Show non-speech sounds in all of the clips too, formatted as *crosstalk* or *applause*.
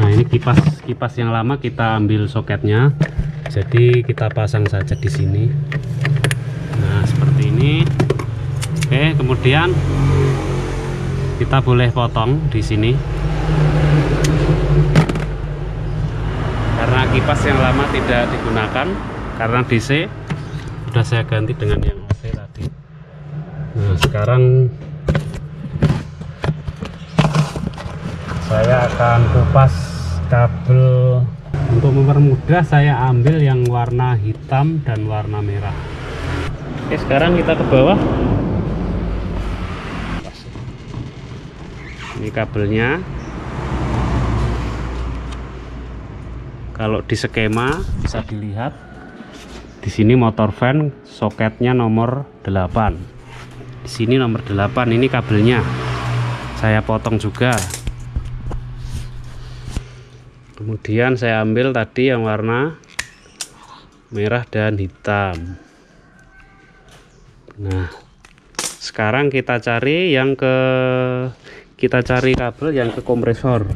nah ini kipas kipas yang lama kita ambil soketnya. Jadi kita pasang saja di sini. Nah seperti ini. Oke kemudian kita boleh potong di sini. Karena kipas yang lama tidak digunakan karena DC sudah saya ganti dengan yang OC tadi. Nah sekarang saya akan kupas kabel untuk mempermudah saya ambil yang warna hitam dan warna merah. Oke sekarang kita ke bawah. Ini kabelnya. Kalau di skema bisa dilihat. Di sini motor fan soketnya nomor 8 di sini nomor 8 ini kabelnya. Saya potong juga kemudian saya ambil tadi yang warna merah dan hitam. Nah sekarang kita cari yang ke kita cari kabel yang ke kompresor.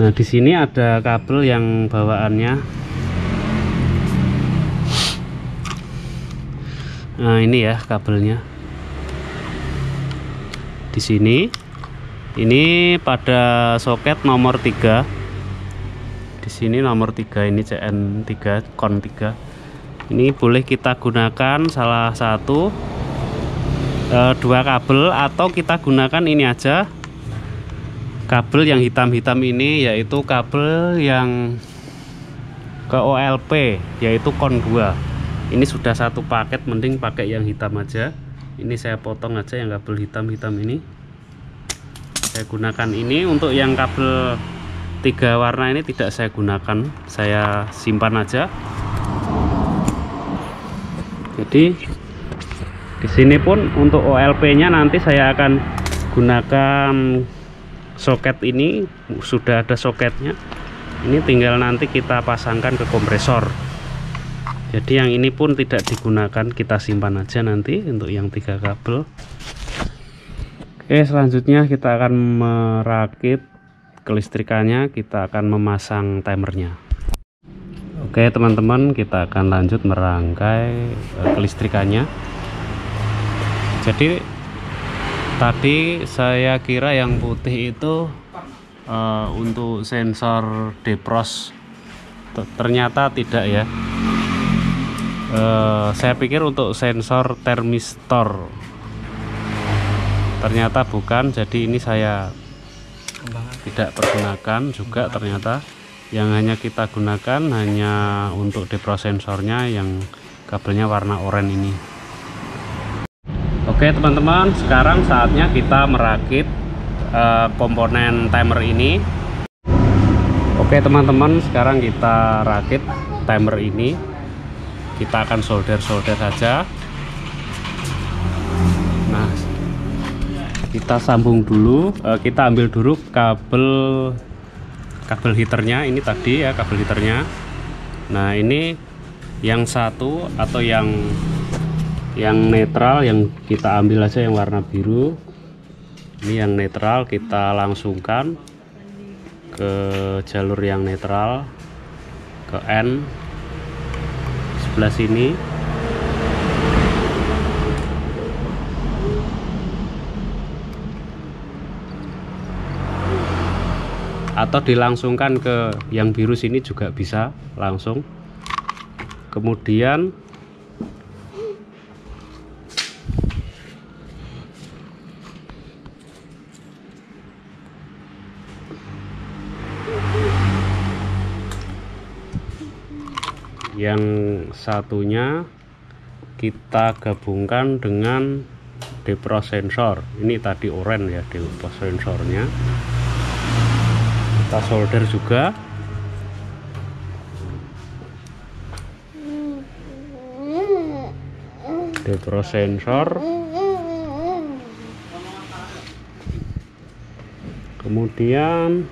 Nah di sini ada kabel yang bawaannya. Nah ini ya kabelnya. Di sini ini pada soket nomor 3 di sini nomor 3 ini CN3 kon 3 ini boleh kita gunakan salah satu e, dua kabel atau kita gunakan ini aja. Kabel yang hitam-hitam ini yaitu kabel yang ke OLP yaitu kon 2 ini sudah satu paket mending pakai yang hitam aja. Ini saya potong aja yang kabel hitam-hitam ini. Saya gunakan ini untuk yang kabel tiga warna ini tidak saya gunakan saya simpan aja. Jadi di sini pun untuk OLP nya nanti saya akan gunakan soket ini. Sudah ada soketnya. Ini tinggal nanti kita pasangkan ke kompresor. Jadi yang ini pun tidak digunakan kita simpan aja nanti untuk yang tiga kabel. Oke selanjutnya kita akan merakit kelistrikannya kita akan memasang timernya. Oke teman-teman kita akan lanjut merangkai eh, kelistrikannya. Jadi tadi saya kira yang putih itu uh, untuk sensor defrost ternyata tidak ya. Uh, saya pikir untuk sensor termistor ternyata bukan jadi ini saya tidak pergunakan juga ternyata. Yang hanya kita gunakan hanya untuk sensornya yang kabelnya warna oranye ini. Oke teman-teman sekarang saatnya kita merakit uh, komponen timer ini. Oke teman-teman sekarang kita rakit timer ini. Kita akan solder-solder saja kita sambung dulu. Uh, kita ambil dulu kabel kabel heaternya. Ini tadi ya kabel heaternya. Nah ini yang satu atau yang yang netral yang kita ambil aja yang warna biru. Ini yang netral kita langsungkan ke jalur yang netral ke N sebelah sini atau dilangsungkan ke yang biru sini juga bisa langsung. Kemudian yang satunya kita gabungkan dengan depro sensor ini tadi oranye ya depro kita solder juga. Depro sensor. Kemudian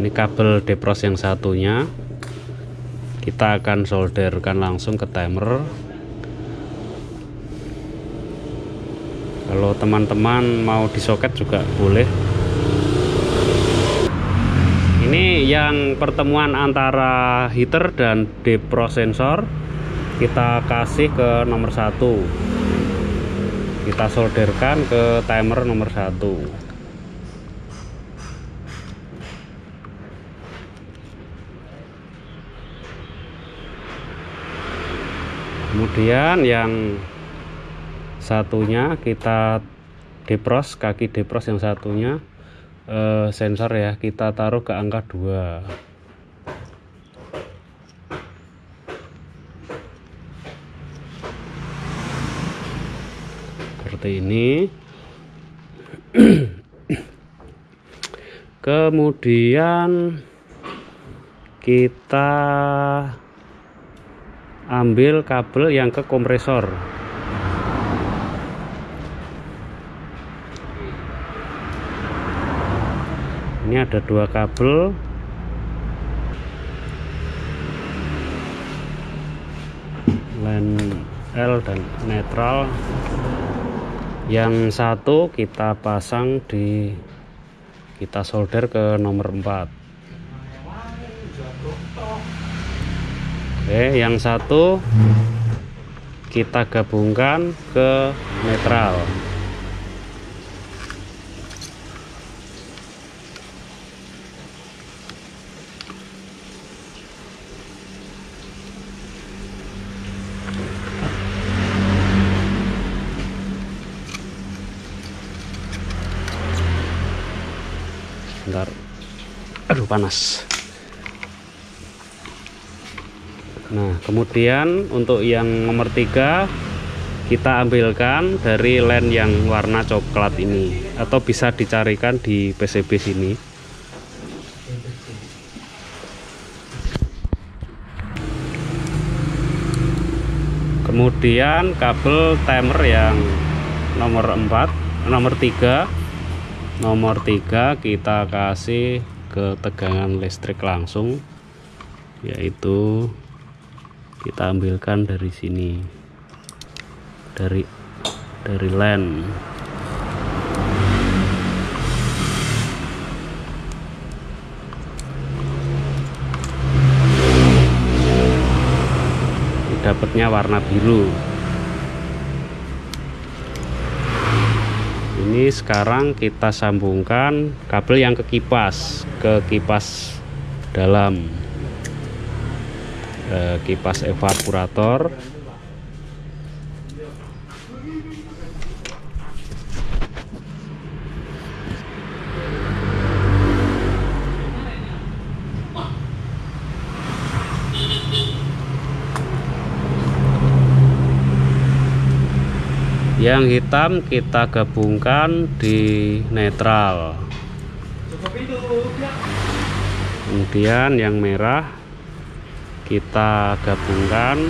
ini kabel depros yang satunya. Kita akan solderkan langsung ke timer kalau teman-teman mau disoket juga boleh. Ini yang pertemuan antara heater dan defrost sensor kita kasih ke nomor satu. Kita solderkan ke timer nomor satu. Kemudian yang satunya kita depros kaki depros yang satunya eh, sensor ya kita taruh ke angka 2 seperti ini. *clears throat* Kemudian kita ambil kabel yang ke kompresor ini ada dua kabel. Line L dan netral. Yang satu kita pasang di kita solder ke nomor 4 Oke yang satu kita gabungkan ke netral bentar. Aduh panas. Nah kemudian untuk yang nomor tiga kita ambilkan dari len yang warna coklat ini. Atau bisa dicarikan di PCB sini. Kemudian kabel timer yang nomor 4 nomor 3 nomor 3 kita kasih ke tegangan listrik langsung yaitu kita ambilkan dari sini dari dari len dapatnya warna biru ini sekarang kita sambungkan kabel yang ke kipas ke kipas dalam eh, kipas evaporator yang hitam kita gabungkan di netral. Kemudian yang merah kita gabungkan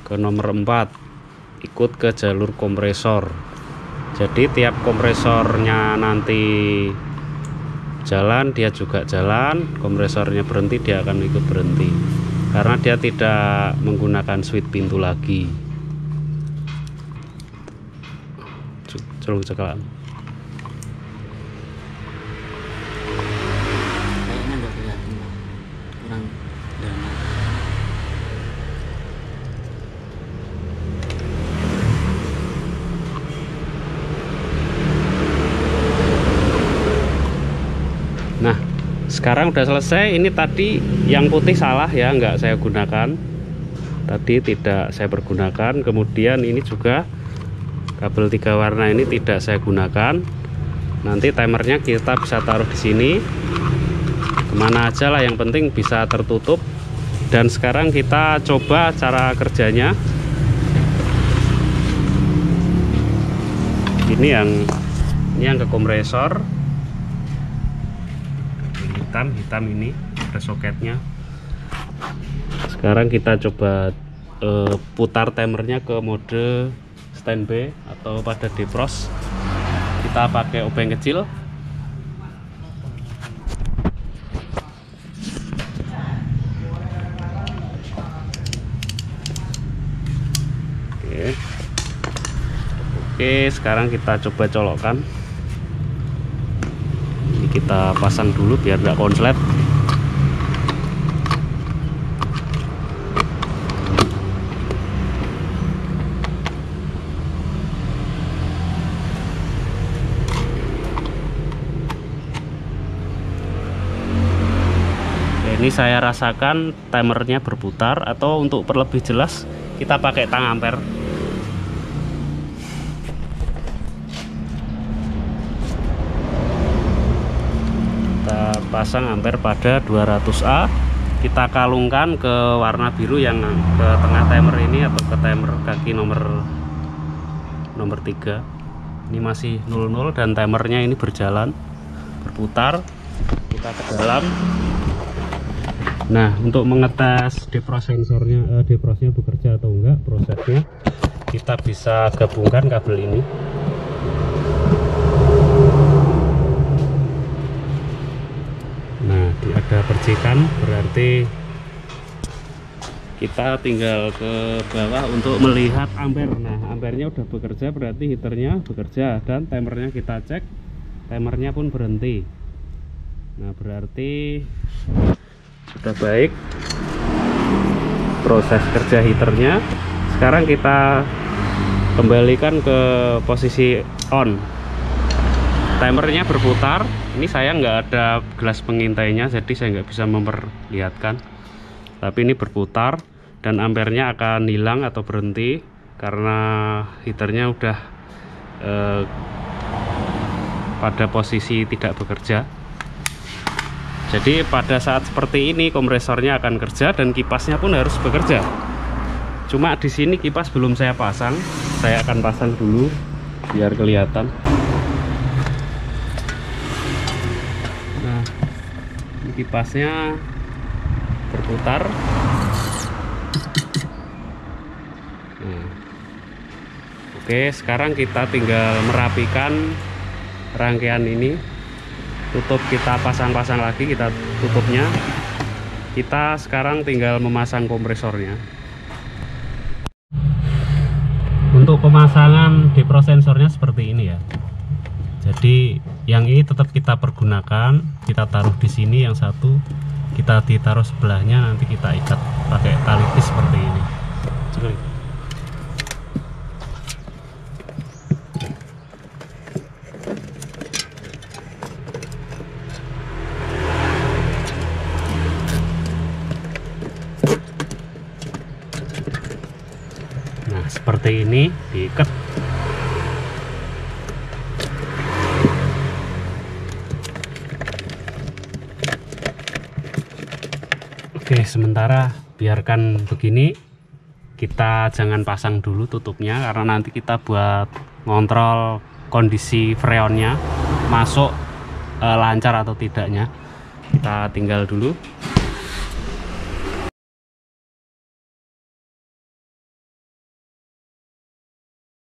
ke nomor 4 ikut ke jalur kompresor. Jadi tiap kompresornya nanti jalan dia juga jalan kompresornya berhenti dia akan ikut berhenti karena dia tidak menggunakan switch pintu lagi. Colong cekalan kayaknya nggak kelihatan Bang. kurang dalam Nah, sekarang udah selesai. Ini tadi yang putih salah ya, nggak saya gunakan. Tadi tidak saya pergunakan. Kemudian ini juga kabel tiga warna ini tidak saya gunakan. Nanti timernya kita bisa taruh di sini. Ke mana aja lah, yang penting bisa tertutup. Dan sekarang kita coba cara kerjanya. Ini yang ini yang ke kompresor hitam hitam ini ada soketnya. Sekarang kita coba eh, putar timernya ke mode standby atau pada defrost. Kita pakai obeng kecil. Oke. Oke sekarang kita coba colokkan kita pasang dulu biar tidak konslet. Ini saya rasakan timernya berputar atau untuk lebih jelas kita pakai tang ampere kita pasang ampere pada 200A kita kalungkan ke warna biru yang ke tengah timer ini atau ke timer kaki nomor nomor 3 ini masih 00 dan timernya ini berjalan berputar kita ke dalam. Nah, untuk mengetes defrost sensornya, eh, defrostnya bekerja atau enggak prosesnya, kita bisa gabungkan kabel ini. Nah, ada percikan berarti kita tinggal ke bawah untuk melihat ampere. Nah, ampernya udah bekerja berarti heaternya bekerja dan timernya kita cek, timernya pun berhenti. Nah, berarti sudah baik proses kerja heaternya sekarang kita kembalikan ke posisi on timernya berputar. Ini saya nggak ada gelas pengintainya jadi saya nggak bisa memperlihatkan. Tapi ini berputar dan ampernya akan hilang atau berhenti karena heaternya udah eh, pada posisi tidak bekerja. Jadi pada saat seperti ini kompresornya akan kerja dan kipasnya pun harus bekerja. Cuma di sini kipas belum saya pasang. Saya akan pasang dulu biar kelihatan nah ini kipasnya berputar nah. oke sekarang kita tinggal merapikan rangkaian ini. Tutup kita pasang-pasang lagi kita tutupnya. Kita sekarang tinggal memasang kompresornya. Untuk pemasangan depro sensornya seperti ini ya jadi yang ini tetap kita pergunakan kita taruh di sini yang satu kita ditaruh sebelahnya nanti kita ikat pakai tali seperti ini. seperti ini diikat Oke sementara biarkan begini. Kita jangan pasang dulu tutupnya karena nanti kita buat ngontrol kondisi freonnya masuk e, lancar atau tidaknya. Kita tinggal dulu